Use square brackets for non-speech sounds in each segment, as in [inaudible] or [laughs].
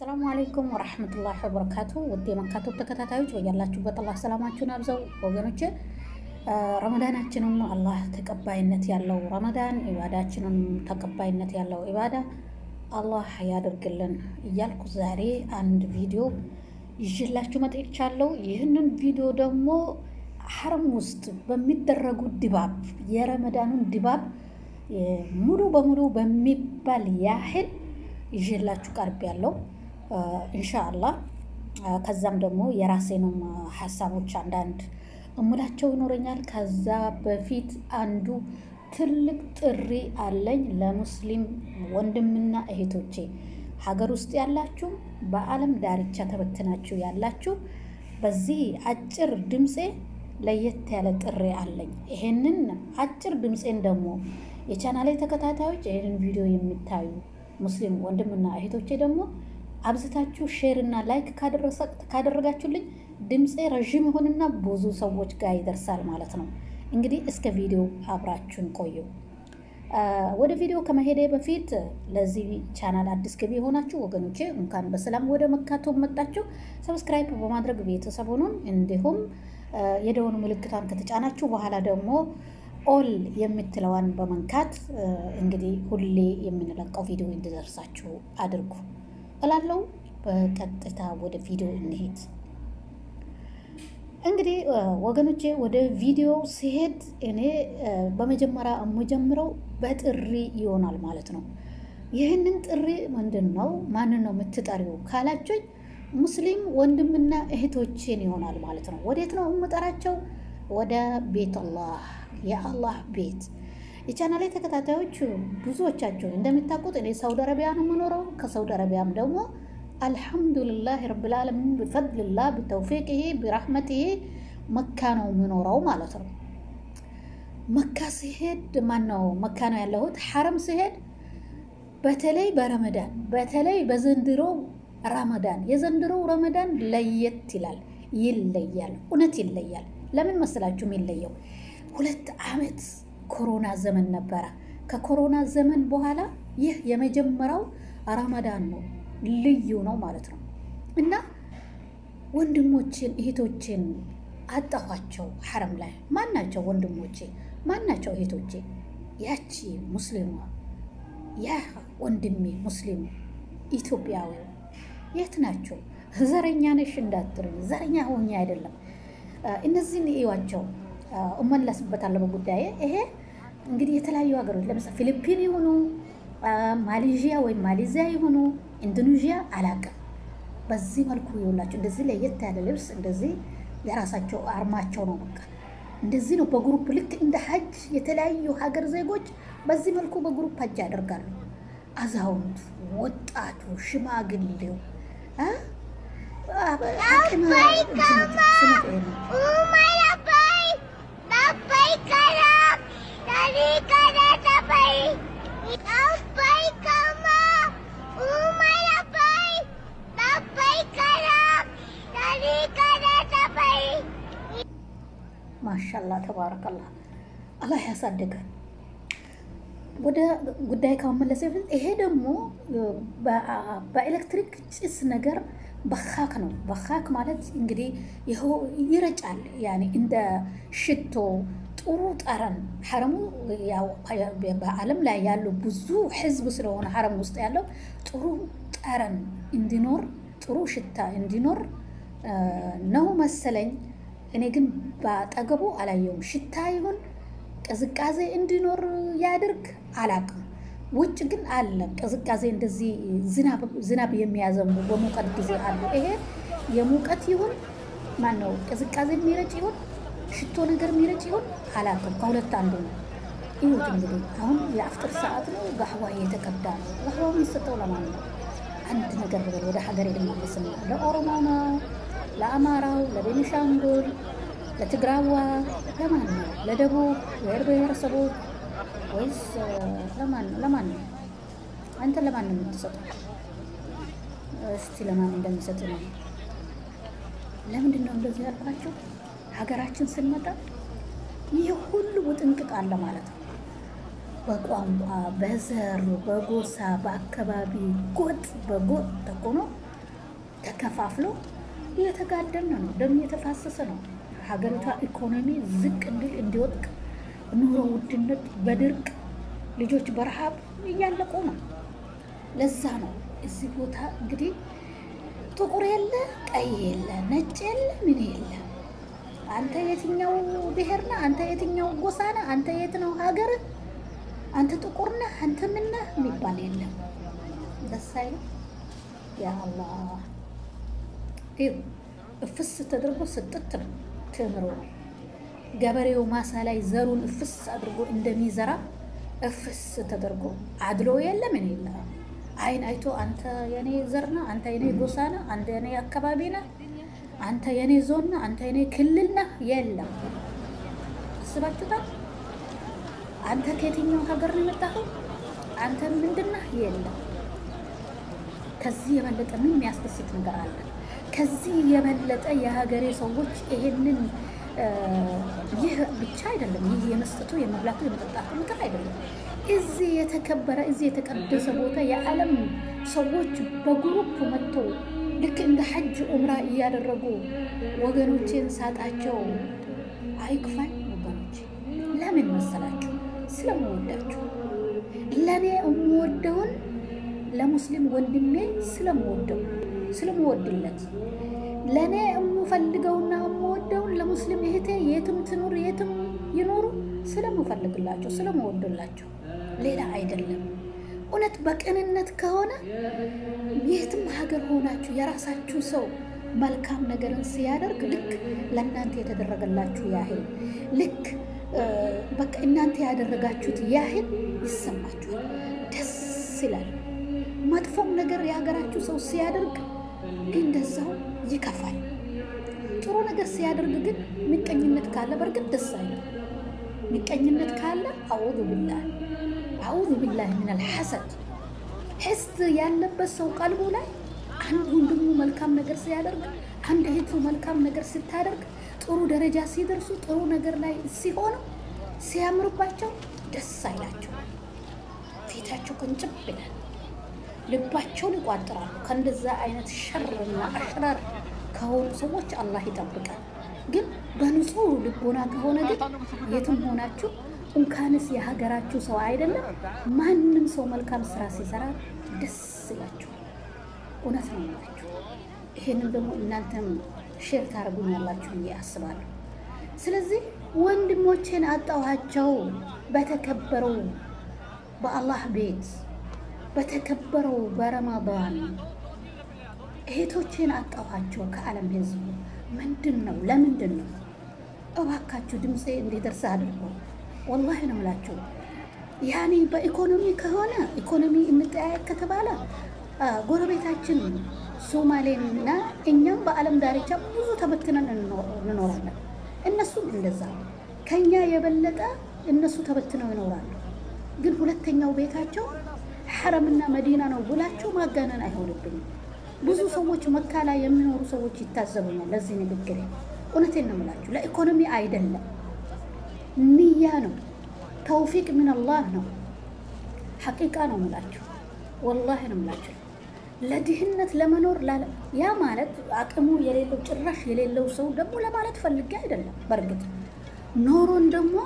አሰላሙ አለይኩም ወረሕመቱላሂ ወበረካቱ። ውድ የመካተብ ተከታታዮች በያላችሁበት አላህ ሰላማችሁን አብዛው። ወገኖች ረመዳናችንም አላህ ተቀባይነት ያለው ረመዳን ኢባዳችንም ተቀባይነት ያለው ኢባዳ አላህ ያደርግልን እያልኩ ዛሬ አንድ ቪዲዮ ይዤላችሁ መጥቻለሁ። ይህንን ቪዲዮ ደግሞ ሐረም ውስጥ በሚደረጉ ድባብ የረመዳኑን ድባብ ሙሉ በሙሉ በሚባል ያህል ይዤላችሁ ቀርብ ያለው ኢንሻአላህ። ከዛም ደግሞ የራሴንም ሀሳቦች አንዳንድ እምላቸው ይኖረኛል። ከዛ በፊት አንዱ ትልቅ ጥሪ አለኝ ለሙስሊም ወንድምና እህቶቼ ሀገር ውስጥ ያላችሁ፣ በዓለም ዳርቻ ተበትናችሁ ያላችሁ በዚህ አጭር ድምፄ ለየት ያለ ጥሪ አለኝ። ይሄንን አጭር ድምፄን ደግሞ የቻናሌ ተከታታዮች ይህንን ቪዲዮ የሚታዩ ሙስሊም ወንድምና እህቶቼ ደግሞ አብዝታችሁ share እና like ካደረጋችሁልኝ ድምፄ ረዥም ይሆንና ብዙ ሰዎች ጋር ይደርሳል ማለት ነው። እንግዲህ እስከ ቪዲዮ አብራችሁን ቆዩ። ወደ ቪዲዮ ከመሄዴ በፊት ለዚህ ቻናል አዲስ ገቢ የሆናችሁ ወገኖቼ እንኳን በሰላም ወደ መካቶ መጣችሁ። subscribe በማድረግ ቤተሰብ ሆኑን። እንዲሁም የደወሉ ምልክቷን ከተጫናችሁ በኋላ ደግሞ all የምትለዋን በመንካት እንግዲህ ሁሌ የምንለቀው ቪዲዮ እንዲደርሳችሁ አድርጉ እላለሁ። በቀጥታ ወደ ቪዲዮ እንሄድ። እንግዲህ ወገኖቼ ወደ ቪዲዮ ሲሄድ እኔ በመጀመሪያ የምጀምረው በጥሪ ይሆናል ማለት ነው። ይህንን ጥሪ ምንድን ነው? ማንን ነው የምትጠሪው ካላችሁኝ ሙስሊም ወንድምና እህቶቼን ይሆናል ማለት ነው። ወዴት ነው የምጠራቸው? ወደ ቤት አላህ የአላህ ቤት። የቻናሌ ተከታታዮች ብዙዎቻቸው እንደሚታውቁት እኔ ሳውዲ አረቢያ ነው የምኖረው። ከሳውዲ አረቢያም ደግሞ አልሐምዱሊላህ ረብል ዓለሚን ቢፈድልላህ ቢተውፊቅህ ቢራህመትህ መካ ነው የምኖረው ማለት ነው። መካ ሲሄድ ማን ነው መካ ነው ያለሁት። ሐረም ሲሄድ በተለይ በረመዳን በተለይ በዘንድሮ ረመዳን የዘንድሮው ረመዳን ለየት ይላል፣ ይለያል፣ እውነት ይለያል። ለምን መስላችሁ የሚለየው? ሁለት ዓመት ኮሮና ዘመን ነበረ። ከኮሮና ዘመን በኋላ ይህ የመጀመሪያው ረመዳን ነው። ልዩ ነው ማለት ነው። እና ወንድሞችን እህቶችን አጣኋቸው ሐረም ላይ። ማናቸው ወንድሞቼ? ማናቸው እህቶቼ? ያቺ ሙስሊሟ ያ ወንድሜ ሙስሊሙ ኢትዮጵያዊው የት ናቸው? ዘረኛ ነሽ እንዳትሉኝ፣ ዘረኛ ሆኜ አይደለም። እነዚህን እዩዋቸው፣ እመለስበታለሁ በጉዳዬ። ይሄ እንግዲህ የተለያዩ ሀገሮች ለምሳሌ ፊሊፒን ይሁኑ ማሌዥያ ወይም ማሌዚያ ይሁኑ ኢንዶኔዥያ አላውቅም። በዚህ መልኩ ይውላቸው እንደዚህ ለየት ያለ ልብስ እንደዚህ የራሳቸው አርማቸው ነው። በቃ እንደዚህ ነው በግሩፕ ልክ እንደ ሀጅ የተለያዩ ሀገር ዜጎች በዚህ መልኩ በግሩፕ ሀጅ ያደርጋሉ። አዛውንቱ፣ ወጣቱ፣ ሽማግሌው ማሻላ ተባረከላ አላህ ያሳድገ። ወደ ጉዳይ ከመመለስ በፊት ይሄ ደግሞ በኤሌክትሪክ ጭስ ነገር በካክ ነው። በካክ ማለት እንግዲህ ይረጫል። ያኔ እንደ ሽቶ ጥሩ ጠረን ሐረሙ በዓለም ላይ ያሉ ብዙ ህዝብ ስለሆነ ሐረም ውስጥ ያለው ጥሩ ጠረን እንዲኖር ጥሩ ሽታ እንዲኖር ነው መሰለኝ። እኔ ግን በአጠገቡ አላየውም። ሽታ ይሁን ቅዝቃዜ እንዲኖር ያድርግ አላቅም። ውጭ ግን አለ ቅዝቃዜ፣ እንደዚህ ዝናብ የሚያዘንቡ በሙቀት ጊዜ አሉ። ይሄ የሙቀት ይሁን ማን ነው ቅዝቃዜ የሚረጭ ይሁን ሽቶ ነገር የሚረጭ ይሁን አላቅም። ከሁለት አንዱ ነው። ይሁት እንግዲህ አሁን የአፍጥር ሰዓት ነው። ጋህዋ እየተቀዳ ነው። ጋህዋው የሚሰጠው ለማን ነው? አንድ ነገር ብበል ወደ ሀገር የደመለስ ነው። ለኦሮሞ ነው ለአማራው፣ ለቤኒሻንጉል፣ ለትግራዋ፣ ለማን ነው? ለደቡብ ብሔር ብሔረሰቦች ወይስ ለማን ነው? ለማን ነው? አንተ ለማን ነው የምትሰጠው? እስቲ ለማን እንደሚሰጥ ነው። ለምንድን ነው እንደዚህ ያልኳቸው? ሀገራችን ስንመጣ ይህ ሁሉ ውጥንቅጥ አለ ማለት ነው። በቋንቋ፣ በዘር፣ በጎሳ፣ በአካባቢ ጎጥ በጎጥ ተቆኖ ተከፋፍሎ እየተጋደልን ነው። ደም እየተፋሰሰ ነው። ሀገሪቷ ኢኮኖሚ ዝቅ እንዲል እንዲወጥቅ፣ ኑሮ ውድነት በድርቅ ልጆች በረሃብ እያለቁ ነው። ለዛ ነው እዚህ ቦታ እንግዲህ ጥቁር የለ ቀይ የለ ነጭ የለ ምን የለ አንተ የትኛው ብሔር ነህ? አንተ የትኛው ጎሳ ነህ? አንተ የት ነው ሀገር? አንተ ጥቁር ነህ? አንተ ምን ነህ የሚባል የለም። ደስ አይልም? ያ እፍስ ተደርጎ ስጥት ነው ትምሮ ገበሬው ማሳ ላይ ዘሩን እፍስ አድርጎ እንደሚዘራ እፍስ ተደርጎ አድሎ የለ ምን የለ አይን አይቶ አንተ የኔ ዘር ነህ፣ አንተ የኔ ጎሳ ነህ፣ አንተ የኔ አካባቢ ነህ አንተ የኔ ነህ፣ አንተ የኔ ክልል ነህ። የለም አስባችሁታል? አንተ ከየትኛው ሀገር ነው የመጣኸው? አንተ ምንድን ነህ? የለም። ከዚህ የበለጠ ምን የሚያስደስት ነገር አለ? ከዚህ የበለጠ የሀገሬ ሰዎች ይሄንን ይህ ብቻ አይደለም። ይህ የመስጠቱ የመብላቱ የመጠጣቱ ነገር አይደለም። እዚህ የተከበረ እዚህ የተቀደሰ ቦታ የዓለም ሰዎች በግሩፕ መጥተው ልክ እንደ ሐጅ ኡምራ እያደረጉ ወገኖቼን ሳጣቸው አይክፋኝ። ወገኖቼ ለምን መሰላችሁ? ስለምወዳችሁ ለእኔ የምወደውን ለሙስሊም ወንድሜ ስለምወደው ስለምወድለት ለእኔ የምፈልገውና የምወደውን ለሙስሊም እህቴ የትም ትኑር የትም ይኖሩ ስለምፈልግላቸው ስለምወድላቸው ሌላ አይደለም። እውነት በቅንነት ከሆነ የትም ሀገር ሆናችሁ የራሳችሁ ሰው መልካም ነገርን ሲያደርግ ልክ ለእናንተ የተደረገላችሁ ያህል ልክ በቃ እናንተ ያደረጋችሁት ያህል ይሰማችኋል፣ ደስ ይላል። መጥፎም ነገር የሀገራችሁ ሰው ሲያደርግ እንደዛው ይከፋል። ጥሩ ነገር ሲያደርግ ግን ምቀኝነት ካለ በእርግጥ ደስ አይልም። ምቀኝነት ካለ አዑዙ ቢላህ አዑዙ ቢላህ ምን አልሐሰድ ሕስድ ያለበት ሰው ቀልቡ ላይ አንድ ወንድሙ መልካም ነገር ሲያደርግ፣ አንድ እህቱ መልካም ነገር ስታደርግ፣ ጥሩ ደረጃ ሲደርሱ፣ ጥሩ ነገር ላይ ሲሆኑ ሲያምርባቸው ደስ አይላቸው፣ ፊታቸው ቅንጭብ ይላል፣ ልባቸውን ይቋጥራሉ። ከእንደዛ አይነት ሸርና አሽራር ከሆኑ ሰዎች አላህ ይጠብቃል። ግን በንጹህ ልቦና ከሆነ ግን የትም ሆናችሁ እንኳንስ የሀገራችሁ ሰው አይደለም ማንም ሰው መልካም ስራ ሲሰራ ደስ ይላችኋል። እውነት ነው የምላችሁ። ይሄንን ደግሞ እናንተም share ታደርጉኛላችሁ ብዬ አስባለሁ። ስለዚህ ወንድሞቼን አጣኋቸው በተከበረው በአላህ ቤት በተከበረው በረመዳን እህቶቼን አጣኋቸው ከዓለም ህዝብ ምንድን ነው? ለምንድን ነው? እባካችሁ ድምፄ እንዲደርስ አድርጎ ወላሂ ነው የምላችሁ። ያኔ በኢኮኖሚ ከሆነ ኢኮኖሚ እንጠያየቅ ከተባለ ጎረቤታችን ሶማሌና እኛም በዓለም ዳርቻ ብዙ ተበትነን እንኖራለን። እነሱም እንደዛ ከኛ የበለጠ እነሱ ተበትነው ይኖራሉ። ግን ሁለተኛው ቤታቸው ሐረምና መዲና ነው ብላችሁ ማጋነን አይሆንብኝም። ብዙ ሰዎች መካ ላይ የሚኖሩ ሰዎች ይታዘቡኛል ለዚህ ንግግሬ። እውነቴን ነው የምላችሁ። ለኢኮኖሚ አይደለም ንያ ነው፣ ተውፊቅ ምን አላህ ነው። ሐቂቃ ነው የምላችሁ፣ ወላሂ ነው የምላችሁ። ለድህነት ለመኖር ያ ማለት አቅሙ የሌለው ጭራሽ የሌለው ሰው ደግሞ ለማለት ፈልጌ አይደለም። በእርግጥ ኖሮን ደግሞ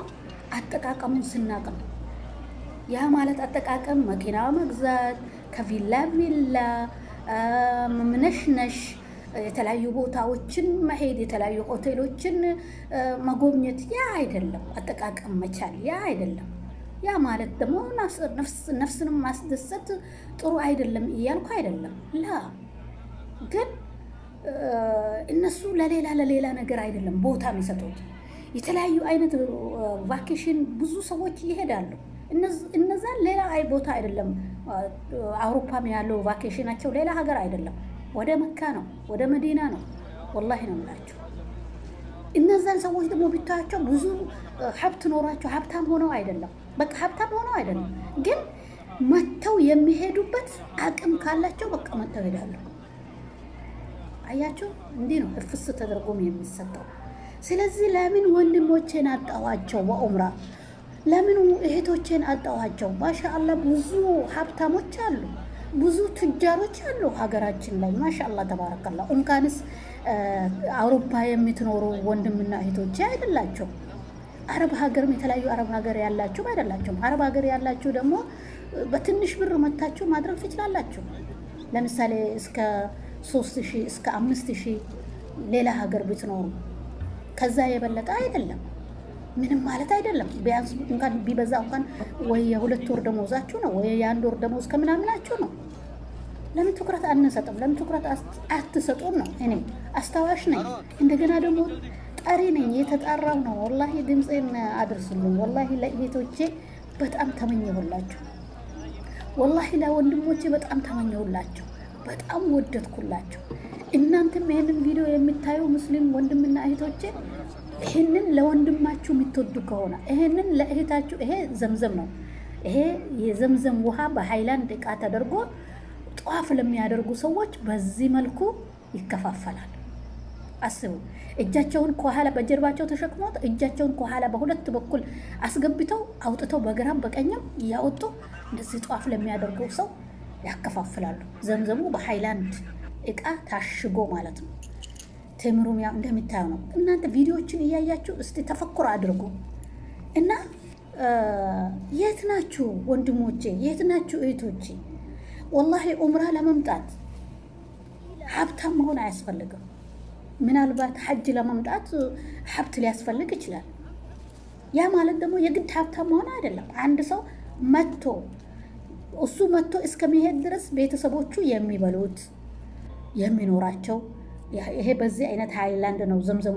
አጠቃቀሙን ስናቅ ነው። ያ ማለት አጠቃቀም መኪና መግዛት፣ ከቪላ ቪላ መምነሽነሽ፣ የተለያዩ ቦታዎችን መሄድ፣ የተለያዩ ሆቴሎችን መጎብኘት፣ ያ አይደለም። አጠቃቀም መቻል ያ አይደለም። ያ ማለት ደግሞ ነፍስንም ማስደሰት ጥሩ አይደለም እያልኩ አይደለም። ላ ግን እነሱ ለሌላ ለሌላ ነገር አይደለም ቦታ የሚሰጡት። የተለያዩ አይነት vacation ብዙ ሰዎች ይሄዳሉ። እነዛን ሌላ ቦታ አይደለም። አውሮፓም ያለው vacation ኣቸው ሌላ ሀገር አይደለም፣ ወደ መካ ነው፣ ወደ መዲና ነው። ወላሂ ነው የምላቸው። እነዛን ሰዎች ደግሞ ቢታያቸው ብዙ ሀብት ኖሯቸው ሀብታም ሆነው አይደለም፣ በቃ ሀብታም ሆነው አይደለም፣ ግን መጥተው የሚሄዱበት አቅም ካላቸው በቃ መጥተው ሄዳሉ። አያቸው፣ እንዲህ ነው እፍስ ተደርጎም የሚሰጠው። ስለዚህ ለምን ወንድሞቼን አጣዋቸው በኡምራ ለምን እህቶቼን አጣኋቸው? ማሻአላ ብዙ ሀብታሞች አሉ፣ ብዙ ቱጃሮች አሉ ሀገራችን ላይ ማሻአላ ተባረከላ። እንኳንስ አውሮፓ የምትኖሩ ወንድምና እህቶቼ አይደላቸው አረብ ሀገርም የተለያዩ አረብ ሀገር ያላችሁም አይደላቸውም። አረብ ሀገር ያላችሁ ደግሞ በትንሽ ብር መታችሁ ማድረግ ትችላላችሁ። ለምሳሌ እስከ ሶስት ሺህ እስከ አምስት ሺህ ሌላ ሀገር ብትኖሩ ከዛ የበለጠ አይደለም። ምንም ማለት አይደለም። ቢያንስ እንኳን ቢበዛ እንኳን ወይ የሁለት ወር ደሞዛችሁ ነው ወይ የአንድ ወር ደሞዝ ከምናምናችሁ ነው። ለምን ትኩረት አንሰጥም? ለምን ትኩረት አትሰጡም ነው። እኔ አስታዋሽ ነኝ፣ እንደገና ደግሞ ጠሪ ነኝ። የተጣራው ነው። ወላሂ ድምፄን አድርሱልኝ። ወላሂ ለእህቶቼ በጣም ተመኘሁላቸው። ወላሂ ለወንድሞቼ በጣም ተመኘሁላቸው። በጣም ወደድኩላቸው። እናንተም ይህንን ቪዲዮ የምታዩ ሙስሊም ወንድምና እህቶቼ ይህንን ለወንድማችሁ የምትወዱ ከሆነ ይህንን ለእህታችሁ ይሄ ዘምዘም ነው። ይሄ የዘምዘም ውሃ በሃይላንድ እቃ ተደርጎ ጧፍ ለሚያደርጉ ሰዎች በዚህ መልኩ ይከፋፈላል። አስቡ። እጃቸውን ከኋላ በጀርባቸው ተሸክሞት እጃቸውን ከኋላ በሁለት በኩል አስገብተው አውጥተው በግራም በቀኝም እያወጡ እንደዚህ ጧፍ ለሚያደርገው ሰው ያከፋፍላሉ። ዘምዘሙ በሃይላንድ እቃ ታሽጎ ማለት ነው። ቴምሩም ያው እንደሚታየው ነው። እናንተ ቪዲዮዎችን እያያችሁ እስቲ ተፈኩር አድርጉ እና የት ናችሁ ወንድሞቼ? የት ናችሁ እህቶቼ? ወላሂ ኡምራ ለመምጣት ሀብታም መሆን አያስፈልግም። ምናልባት ሐጅ ለመምጣት ሀብት ሊያስፈልግ ይችላል። ያ ማለት ደግሞ የግድ ሀብታም መሆን አይደለም። አንድ ሰው መጥቶ እሱ መጥቶ እስከሚሄድ ድረስ ቤተሰቦቹ የሚበሉት የሚኖራቸው ይሄ በዚህ አይነት ሃይላንድ ነው ዘምዘሙ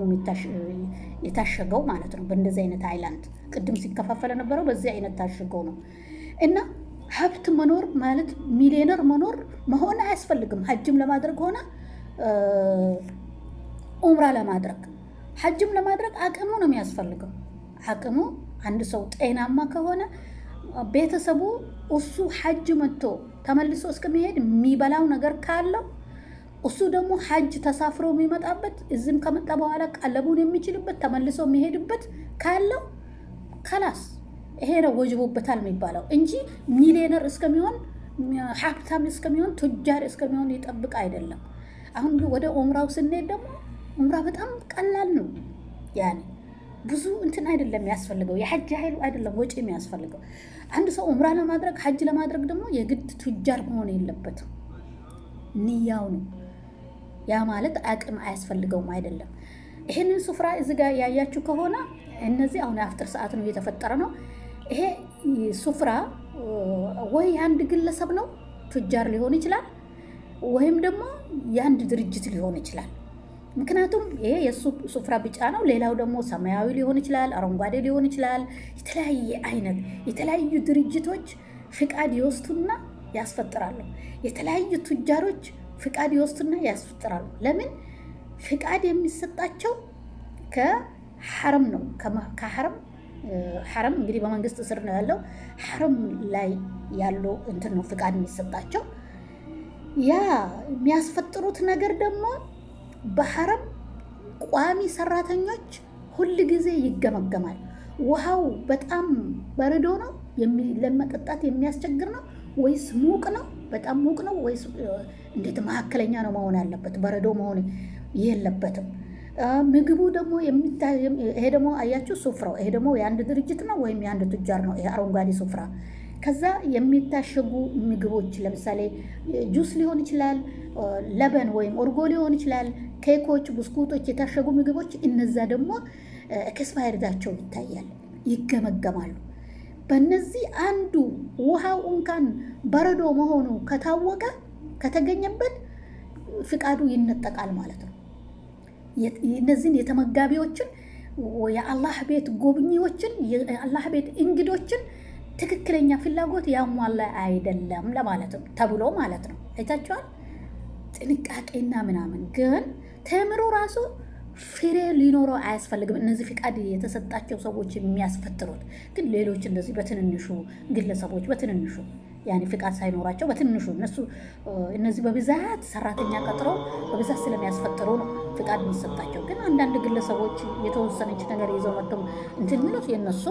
የታሸገው ማለት ነው። በእንደዚህ አይነት ሃይላንድ ቅድም ሲከፋፈል የነበረው በዚህ አይነት ታሽገው ነው እና ሀብት መኖር ማለት ሚሊዮነር መኖር መሆን አያስፈልግም። ሀጅም ለማድረግ ሆነ ኡምራ ለማድረግ ሀጅም ለማድረግ አቅሙ ነው የሚያስፈልገው። አቅሙ አንድ ሰው ጤናማ ከሆነ ቤተሰቡ እሱ ሀጅ መጥቶ ተመልሶ እስከሚሄድ የሚበላው ነገር ካለው እሱ ደግሞ ሀጅ ተሳፍሮ የሚመጣበት እዚህም ከመጣ በኋላ ቀለቡን የሚችልበት ተመልሶ የሚሄድበት ካለው ኸላስ ይሄ ነው ወጅቦበታል የሚባለው እንጂ ሚሊዮነር እስከሚሆን ሀብታም እስከሚሆን ቱጃር እስከሚሆን ይጠብቅ አይደለም። አሁን ወደ ኡምራው ስንሄድ ደግሞ ኡምራ በጣም ቀላል ነው። ያኔ ብዙ እንትን አይደለም የሚያስፈልገው የሐጅ ኃይሉ አይደለም ወጪ የሚያስፈልገው። አንድ ሰው ኡምራ ለማድረግ ሐጅ ለማድረግ ደግሞ የግድ ቱጃር መሆን የለበትም። ንያው ነው። ያ ማለት አቅም አያስፈልገውም አይደለም። ይህንን ስፍራ እዚ ጋር ያያችሁ ከሆነ እነዚህ አሁን የአፍጥር ሰዓት ነው እየተፈጠረ ነው። ይሄ ስፍራ ወይ የአንድ ግለሰብ ነው ቱጃር ሊሆን ይችላል፣ ወይም ደግሞ የአንድ ድርጅት ሊሆን ይችላል። ምክንያቱም ይሄ የእሱ ሱፍራ ቢጫ ነው፣ ሌላው ደግሞ ሰማያዊ ሊሆን ይችላል፣ አረንጓዴ ሊሆን ይችላል። የተለያየ አይነት የተለያዩ ድርጅቶች ፍቃድ ይወስዱና ያስፈጥራሉ። የተለያዩ ቱጃሮች ፍቃድ ይወስዱና ያስፈጥራሉ። ለምን ፍቃድ የሚሰጣቸው ከሐረም ነው። ከሐረም ሐረም እንግዲህ በመንግስት ስር ነው ያለው። ሐረም ላይ ያለው እንትን ነው ፍቃድ የሚሰጣቸው። ያ የሚያስፈጥሩት ነገር ደግሞ በሐረም ቋሚ ሰራተኞች ሁል ጊዜ ይገመገማል። ውሃው በጣም በረዶ ነው ለመጠጣት የሚያስቸግር ነው ወይስ ሙቅ ነው? በጣም ሙቅ ነው ወይስ እንዴት መካከለኛ ነው መሆን ያለበት? በረዶ መሆን የለበትም። ምግቡ ደግሞ ይሄ ደግሞ አያችሁ ሱፍራው፣ ይሄ ደግሞ የአንድ ድርጅት ነው ወይም የአንድ ቱጃር ነው። ይሄ አረንጓዴ ሱፍራ። ከዛ የሚታሸጉ ምግቦች ለምሳሌ ጁስ ሊሆን ይችላል፣ ለበን ወይም እርጎ ሊሆን ይችላል፣ ኬኮች፣ ብስኩቶች፣ የታሸጉ ምግቦች። እነዛ ደግሞ expired ኣቸው ይታያል፣ ይገመገማሉ። በእነዚህ አንዱ ውሃው እንኳን በረዶ መሆኑ ከታወቀ ከተገኘበት ፍቃዱ ይነጠቃል ማለት ነው። እነዚህን የተመጋቢዎችን የአላህ ቤት ጎብኚዎችን የአላህ ቤት እንግዶችን ትክክለኛ ፍላጎት ያሟላ አይደለም ለማለት ተብሎ ማለት ነው። አይታችኋል። ጥንቃቄና ምናምን ግን ተምሮ ራሱ ፍሬ ሊኖረው አያስፈልግም። እነዚህ ፍቃድ የተሰጣቸው ሰዎች የሚያስፈጥሩት ግን ሌሎች እንደዚህ በትንንሹ ግለሰቦች በትንንሹ ያኔ ፍቃድ ሳይኖራቸው በትንሹ እነሱ እነዚህ በብዛት ሰራተኛ ቀጥሮ በብዛት ስለሚያስፈጥሩ ነው ፍቃድ የሚሰጣቸው። ግን አንዳንድ ግለሰቦች የተወሰነች ነገር ይዘው መጥተው እንትን የሚሉት የእነሱ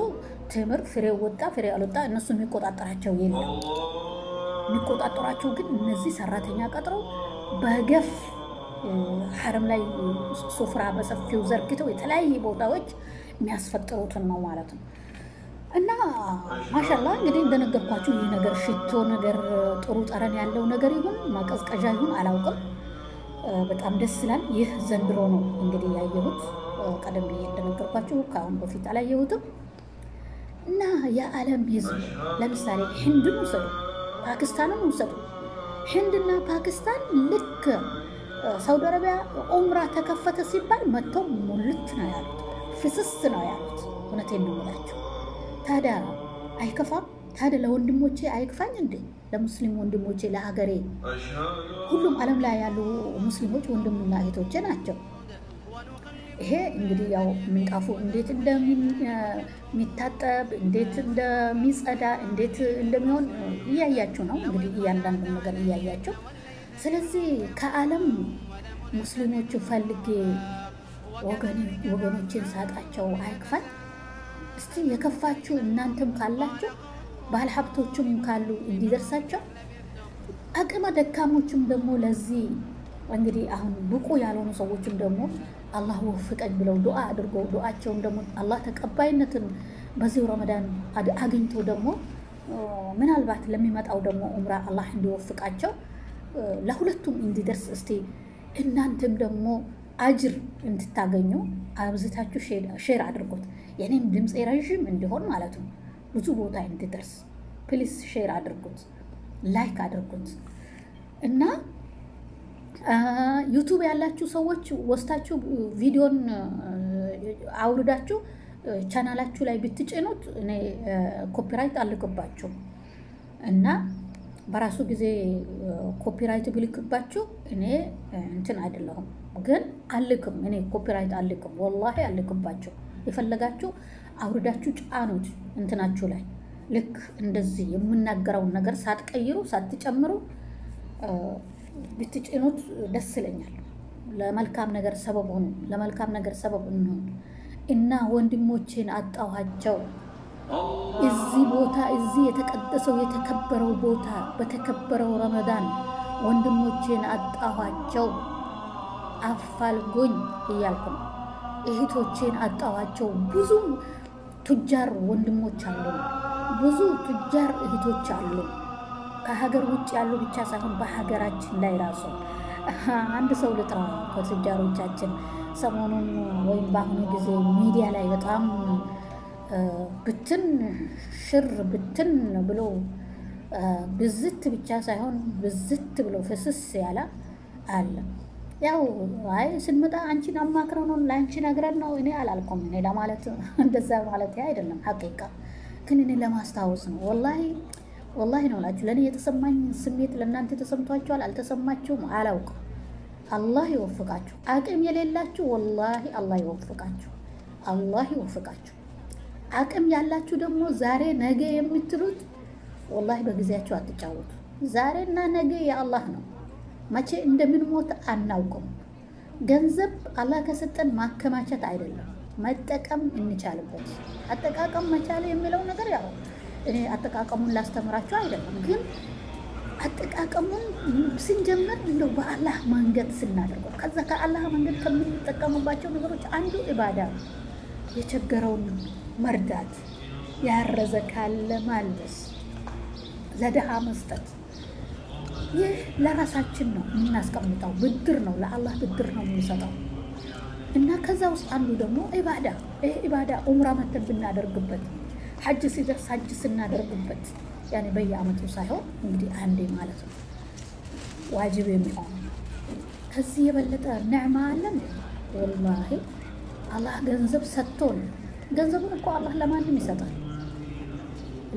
ትምህርት ፍሬ ወጣ ፍሬ አልወጣ እነሱ የሚቆጣጠራቸው የለም። የሚቆጣጠሯቸው ግን እነዚህ ሰራተኛ ቀጥረው በገፍ ሐረም ላይ ሱፍራ በሰፊው ዘርግተው የተለያየ ቦታዎች የሚያስፈጥሩትን ነው ማለት ነው። እና ማሻላ እንግዲህ እንደነገርኳችሁ ይህ ነገር ሽቶ ነገር ጥሩ ጠረን ያለው ነገር ይሁን ማቀዝቀዣ ይሁን አላውቅም። በጣም ደስ ይላል። ይህ ዘንድሮ ነው እንግዲህ ያየሁት። ቀደም ብዬ እንደነገርኳችሁ ከአሁን በፊት አላየሁትም። እና የዓለም ሕዝብ ለምሳሌ ህንድን ውሰዱ፣ ፓኪስታንን ውሰዱ። ህንድና ፓኪስታን ልክ ሳውዲ አረቢያ ኡምራ ተከፈተ ሲባል መጥተው ሙልት ነው ያሉት፣ ፍስስ ነው ያሉት። እውነቴን ነው የምላቸው። ታዲያ አይከፋም? ታዲያ ለወንድሞቼ አይክፋኝ እንዴ? ለሙስሊም ወንድሞቼ፣ ለሀገሬ ሁሉም ዓለም ላይ ያሉ ሙስሊሞች ወንድምና እህቶቼ ናቸው። ይሄ እንግዲህ ያው ምንጣፉ እንዴት እንደሚታጠብ እንዴት እንደሚጸዳ እንዴት እንደሚሆን እያያችሁ ነው እንግዲህ እያንዳንዱ ነገር እያያችሁ። ስለዚህ ከዓለም ሙስሊሞቹ ፈልጌ ወገኖችን ሳጣቸው አይክፋኝ። እስቲ የከፋችሁ እናንተም ካላችሁ ባለሀብቶቹም ካሉ እንዲደርሳቸው አቅመ ደካሞችም ደግሞ ለዚህ እንግዲህ አሁን ብቁ ያልሆኑ ሰዎችም ደግሞ አላህ ወፍቀኝ ብለው ዱዓ አድርገው ዱዓቸውን ደግሞ አላህ ተቀባይነትን በዚሁ ረመዳን አግኝተው ደግሞ ምናልባት ለሚመጣው ደግሞ ኡምራ አላህ እንዲወፍቃቸው ለሁለቱም እንዲደርስ እስቲ እናንተም ደግሞ አጅር እንድታገኙ አብዝታችሁ share አድርጉት የኔም ድምፅ ረዥም እንዲሆን ማለት ነው። ብዙ ቦታ እንዲደርስ please share አድርጉት፣ like አድርጉት እና ዩቱብ ያላችሁ ሰዎች ወስታችሁ ቪዲዮን አውርዳችሁ ቻናላችሁ ላይ ብትጭኑት እኔ copyright አልክባችሁ እና በራሱ ጊዜ copyright ብልክባችሁ እኔ እንትን አይደለሁም፣ ግን አልክም። እኔ copyright አልክም፣ ወላሂ አልክባችሁ። የፈለጋችሁ አውርዳችሁ ጫኑት እንትናችሁ ላይ ልክ እንደዚህ የምናገረውን ነገር ሳትቀይሩ ሳትጨምሩ ብትጭኑት ደስ ይለኛል። ለመልካም ነገር ሰበብ ሆኑ፣ ለመልካም ነገር ሰበብ እንሆን እና ወንድሞቼን አጣኋቸው። እዚህ ቦታ እዚህ የተቀደሰው የተከበረው ቦታ በተከበረው ረመዳን ወንድሞቼን አጣኋቸው፣ አፋልጎኝ እያልኩ ነው። እህቶቼን አጣኋቸው። ብዙ ቱጃር ወንድሞች አሉ፣ ብዙ ቱጃር እህቶች አሉ። ከሀገር ውጭ ያሉ ብቻ ሳይሆን በሀገራችን ላይ ራሱ አንድ ሰው ልጥራ ከቱጃሮቻችን ሰሞኑን ወይም በአሁኑ ጊዜ ሚዲያ ላይ በጣም ብትን ሽር ብትን ብሎ ብዝት ብቻ ሳይሆን ብዝት ብሎ ፍስስ ያለ አለ። ያው አይ ስንመጣ አንቺን አማክረው ነው ለአንቺ ነግረን ነው እኔ አላልኩም። እኔ ለማለት [laughs] እንደዛ ማለት አይደለም። ሀቂቃ ግን እኔ ለማስታወስ ነው። ወላሂ ወላሂ ነው እላችሁ። ለእኔ የተሰማኝ ስሜት ለእናንተ ተሰምቷችኋል? አልተሰማችሁም? አላውቅም። አላህ ይወፍቃችሁ። አቅም የሌላችሁ ወላሂ አላህ ይወፍቃችሁ። አላህ ይወፍቃችሁ። አቅም ያላችሁ ደግሞ ዛሬ ነገ የምትሉት ወላሂ በጊዜያችሁ አትጫወቱ። ዛሬና ነገ የአላህ ነው። መቼ እንደምንሞት አናውቅም። ገንዘብ አላህ ከሰጠን ማከማቸት አይደለም መጠቀም እንቻልበት። አጠቃቀም መቻል የሚለው ነገር ያው እኔ አጠቃቀሙን ላስተምራቸው አይደለም፣ ግን አጠቃቀሙን ስንጀምር እንደው በአላህ መንገድ ስናደርገው ከዛ ከአላህ መንገድ ከምንጠቀምባቸው ነገሮች አንዱ ኢባዳ ነው። የቸገረውን መርዳት፣ ያረዘ ካለ ማልበስ፣ ለድሃ መስጠት። ይህ ለራሳችን ነው የምናስቀምጠው፣ ብድር ነው፣ ለአላህ ብድር ነው የምንሰጠው። እና ከዛ ውስጥ አንዱ ደግሞ ኢባዳ። ይህ ኢባዳ ኡምራ መተን ብናደርግበት ሐጅ ሲደርስ ሐጅ ስናደርግበት ያኔ በየአመቱ ሳይሆን እንግዲህ አንዴ ማለት ነው ዋጅብ የሚሆን ከዚህ የበለጠ ነዕማ አለን? ወላሂ አላህ ገንዘብ ሰጥቶን፣ ገንዘቡን እኮ አላህ ለማንም ይሰጣል።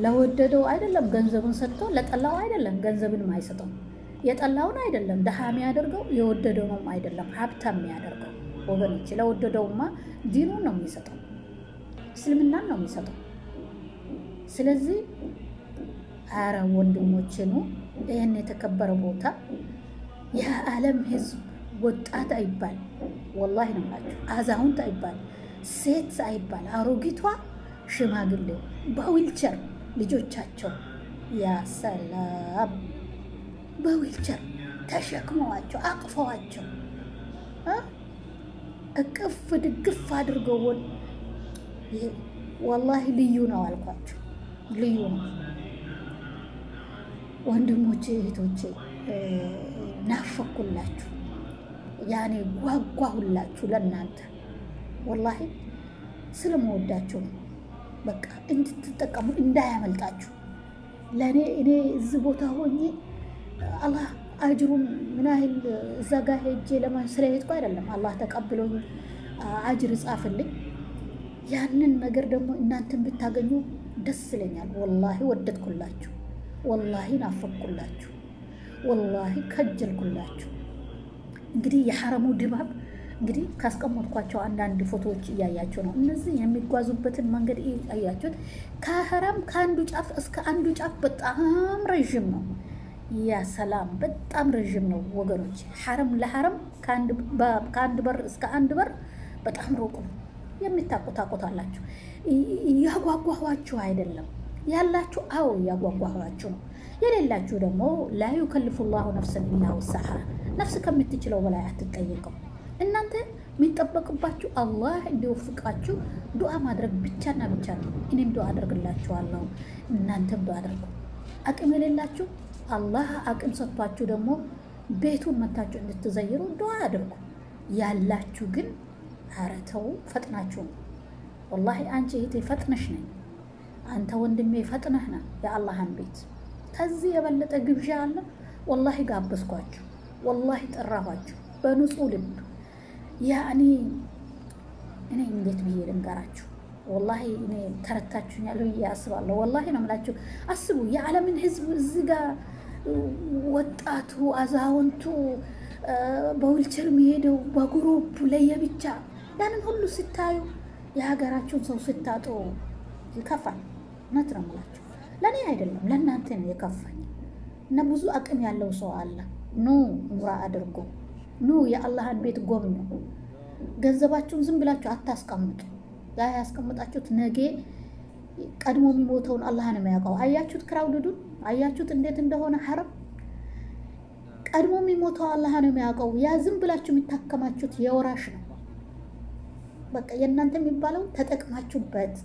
ለወደደው አይደለም ገንዘቡን ሰጥቶ፣ ለጠላው አይደለም ገንዘብንም አይሰጠው። የጠላውን አይደለም ድሃ የሚያደርገው የወደደውንም አይደለም ሀብታም የሚያደርገው። ወገኖች ለወደደውማ ዲኑን ነው የሚሰጠው፣ እስልምናን ነው የሚሰጠው። ስለዚህ አረ ወንድሞቼ ነው ይህን የተከበረ ቦታ የዓለም ሕዝብ ወጣት አይባል፣ ወላሂ ነው የምላችሁ፣ አዛውንት አይባል፣ ሴት አይባል፣ አሮጊቷ፣ ሽማግሌው በዊልቸር ልጆቻቸው ያ ሰላም በዊልቸር ተሸክመዋቸው አቅፈዋቸው እቅፍ ድግፍ አድርገው ወላሂ ልዩ ነው አልኳቸው። ልዩ ነው። ወንድሞቼ፣ እህቶቼ ናፈኩላችሁ፣ ያኔ ጓጓሁላችሁ ለእናንተ ወላሂ ስለመወዳችሁ ነው። በቃ እንድትጠቀሙ እንዳያመልጣችሁ። ለእኔ እኔ እዚህ ቦታ ሆኜ አላህ አጅሩን ምን ያህል እዛ ጋር ሄጄ ለማን ስለሄድኩ አይደለም። አላህ ተቀብሎኝ አጅር ጻፍልኝ። ያንን ነገር ደግሞ እናንተን ብታገኙ ደስ ይለኛል። ወላሂ ወደድኩላችሁ፣ ወላሂ ናፈቅኩላችሁ፣ ወላሂ ከጀልኩላችሁ። እንግዲህ የሐረሙ ድባብ እንግዲህ ካስቀመጥኳቸው አንዳንድ ፎቶዎች እያያቸው ነው። እነዚህ የሚጓዙበትን መንገድ እያያችሁት ከሐረም ከአንዱ ጫፍ እስከ አንዱ ጫፍ በጣም ረዥም ነው። ያ ሰላም በጣም ረዥም ነው ወገኖች። ሐረም ለሐረም ከአንድ በር እስከ አንድ በር በጣም ሩቅ ነው። የሚታቆታቆታላችሁ እያጓጓኋችሁ አይደለም ያላችሁ። አዎ እያጓጓኋችሁ ነው። የሌላችሁ ደግሞ ላ ዩከልፉ ላሁ ነፍሰን ኢላ ውስዐሃ ነፍስ ከምትችለው በላይ አትጠየቀው። እናንተ የሚጠበቅባችሁ አላህ እንዲወፍቃችሁ ዱዓ ማድረግ ብቻና ብቻ ነው። እኔም ዱዓ አደርግላችኋለሁ፣ እናንተም ዱዓ አድርጉ። አቅም የሌላችሁ አላህ አቅም ሰጥቷችሁ ደግሞ ቤቱን መታችሁ እንድትዘይሩ ዱዓ አድርጉ። ያላችሁ ግን ኧረ ተው ፈጥናችሁ ነው። ወላሂ አንቺ እህቴ ፈጥነሽ ነኝ፣ አንተ ወንድሜ ፈጥነህ ና የአላህን ቤት ከዚህ የበለጠ ግብዣ አለ። ወላሂ ጋበዝኳችሁ፣ ወላሂ ጠራኋችሁ በንጹህ ልብ ያኔ እኔ እንዴት ብዬ ልንገራችሁ? ወላሂ እኔ ተረታችሁኛል ብዬ አስባለሁ። ወላሂ ነው የምላችሁ። አስቡ የዓለምን ሕዝብ እዚህ ጋር ወጣቱ፣ አዛውንቱ፣ በዊልቸር የሚሄደው በግሩፕ ለየብቻ ያንን ሁሉ ስታዩ የሀገራችሁን ሰው ስታጡ ይከፋል። እውነት ነው የምላችሁ። ለእኔ አይደለም ለእናንተ ነው የከፋኝ። እና ብዙ አቅም ያለው ሰው አለ። ኑ ኑራ አድርጎ ኑ የአላህን ቤት ጎብኙ። ገንዘባችሁን ዝም ብላችሁ አታስቀምጡ። ያ ያስቀምጣችሁት ነገ ቀድሞ የሚሞተውን አላህ ነው የሚያውቀው። አያችሁት? ክራውድዱን አያችሁት? እንዴት እንደሆነ ሐረም ቀድሞ የሚሞተው አላህ ነው የሚያውቀው። ያ ዝም ብላችሁ የሚታከማችሁት የወራሽ ነው። በቃ የእናንተ የሚባለው ተጠቅማችሁበት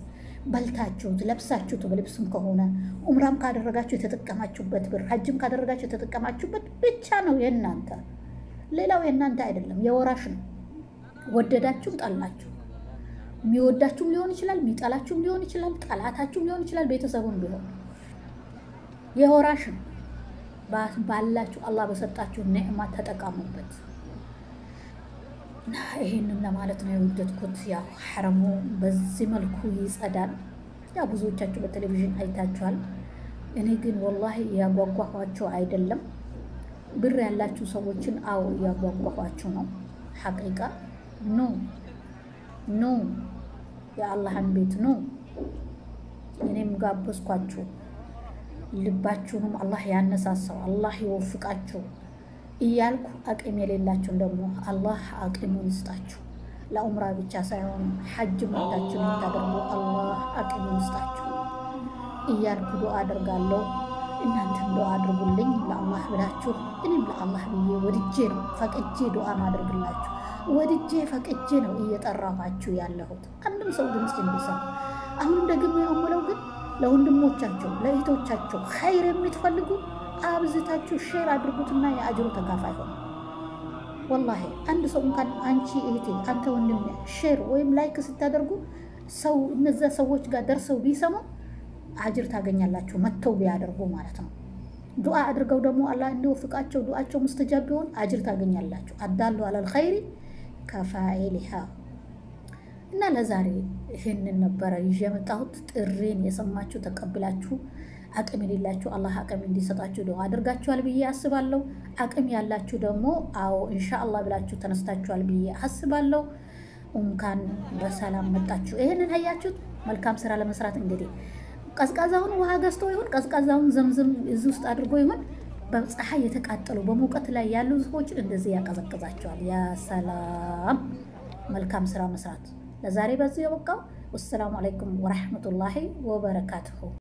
በልታችሁት ለብሳችሁት፣ በልብስም ከሆነ ኡምራም ካደረጋችሁ የተጠቀማችሁበት ብር፣ ሀጅም ካደረጋችሁ የተጠቀማችሁበት ብቻ ነው የእናንተ። ሌላው የእናንተ አይደለም፣ የወራሽ ነው። ወደዳችሁም ጠላችሁ፣ የሚወዳችሁም ሊሆን ይችላል፣ የሚጠላችሁም ሊሆን ይችላል፣ ጠላታችሁም ሊሆን ይችላል፣ ቤተሰቡም ቢሆን የወራሽ ነው። ባላችሁ አላህ በሰጣችሁ ኒዕማ ተጠቀሙበት። እና ይሄንን ለማለት ነው የወደድኩት። ያው ሐረሙ በዚህ መልኩ ይጸዳል። ያው ብዙዎቻችሁ በቴሌቪዥን አይታችኋል። እኔ ግን ወላሂ ያጓጓኋቸው አይደለም። ብር ያላችሁ ሰዎችን አዎ ያጓጓኋችሁ ነው። ሐቂቃ ኑ ኑ የአላህን ቤት ኑ። እኔም ጋበዝኳችሁ። ልባችሁንም አላህ ያነሳሳው አላህ ይወፍቃችሁ እያልኩ አቅም የሌላችሁን ደግሞ አላህ አቅሙን ይስጣችሁ። ለኡምራ ብቻ ሳይሆን ሐጅ መታችሁ የምታደርጉ አላህ አቅሙን ይስጣችሁ እያልኩ ዱዓ አደርጋለሁ። እናንተም ዱዓ አድርጉልኝ ለአላህ ብላችሁ። እኔም ለአላህ ብዬ ወድጄ ነው ፈቅጄ ዱዓ ማድረግላችሁ። ወድጄ ፈቅጄ ነው እየጠራኋችሁ ያለሁት አንድም ሰው ድምፅ እንዲሰማ። አሁንም ደግሞ የምለው ግን ለወንድሞቻቸው ለእህቶቻቸው ኸይር የምትፈልጉ አብዝታችሁ share አድርጉትና የአጅሩ ተካፋይ ሆኑ። ወላሂ አንድ ሰው እንኳን አንቺ እህቴ፣ አንተ ወንድም share ወይም like ስታደርጉ ሰው እነዛ ሰዎች ጋር ደርሰው ቢሰሙ አጅር ታገኛላችሁ። መጥተው ቢያደርጉ ማለት ነው። ዱዓ አድርገው ደግሞ አላህ እንዲወፍቃቸው ዱዓቸው ሙስተጃብ ቢሆን አጅር ታገኛላችሁ። አዳሉ አለል ኸይሪ ከፋኢሊሃ እና ለዛሬ ይህንን ነበረ ይዤ የመጣሁት። ጥሬን የሰማችሁ ተቀብላችሁ አቅም የሌላችሁ አላህ አቅም እንዲሰጣችሁ ዱዓ አድርጋችኋል ብዬ አስባለሁ። አቅም ያላችሁ ደግሞ አዎ ኢንሻአላህ ብላችሁ ተነስታችኋል ብዬ አስባለሁ። እንኳን በሰላም መጣችሁ። ይህንን አያችሁት። መልካም ስራ ለመስራት እንግዲህ ቀዝቃዛውን ውሃ ገዝቶ ይሁን ቀዝቃዛውን ዘምዘም እዚህ ውስጥ አድርጎ ይሁን በፀሐይ የተቃጠሉ በሙቀት ላይ ያሉ ሰዎችን እንደዚህ ያቀዘቅዛቸዋል። ያ መልካም ስራ መስራት። ለዛሬ በዚህ የበቃው። ወሰላሙ አለይኩም ወረሕመቱላሂ ወበረካቱሁ።